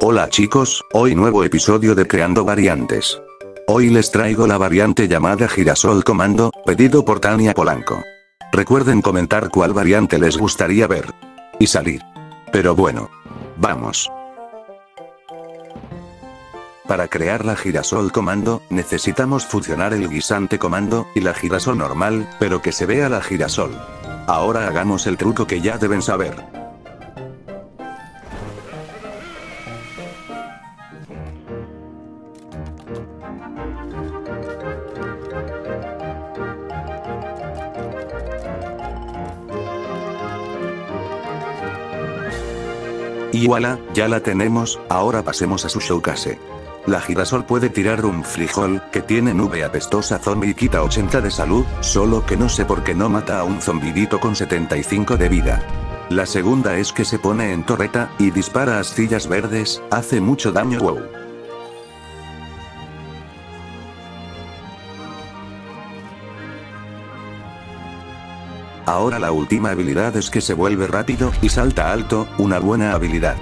Hola chicos, hoy nuevo episodio de Creando Variantes. Hoy les traigo la variante llamada Girasol Comando, pedido por Tania Polanco. Recuerden comentar cuál variante les gustaría ver. Y salir. Pero bueno. Vamos. Para crear la girasol comando, necesitamos fusionar el guisante comando, y la girasol normal, pero que se vea la girasol. Ahora hagamos el truco que ya deben saber. Y voilà, ya la tenemos, ahora pasemos a su showcase. La girasol puede tirar un frijol, que tiene nube apestosa zombie y quita 80 de salud, solo que no sé por qué no mata a un zombidito con 75 de vida. La segunda es que se pone en torreta, y dispara astillas verdes, hace mucho daño wow. Ahora la última habilidad es que se vuelve rápido, y salta alto, una buena habilidad.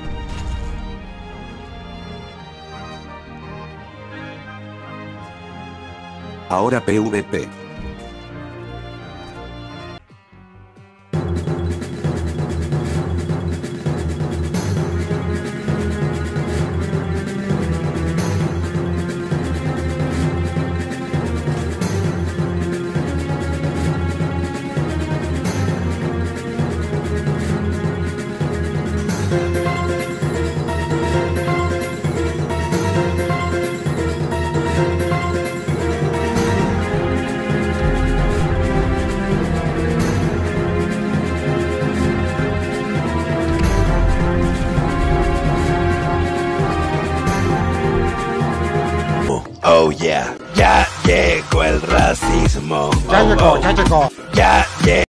Ahora PvP. Oh yeah, ya llegó el racismo. Ya llegó, ya llegó. Ya llegó.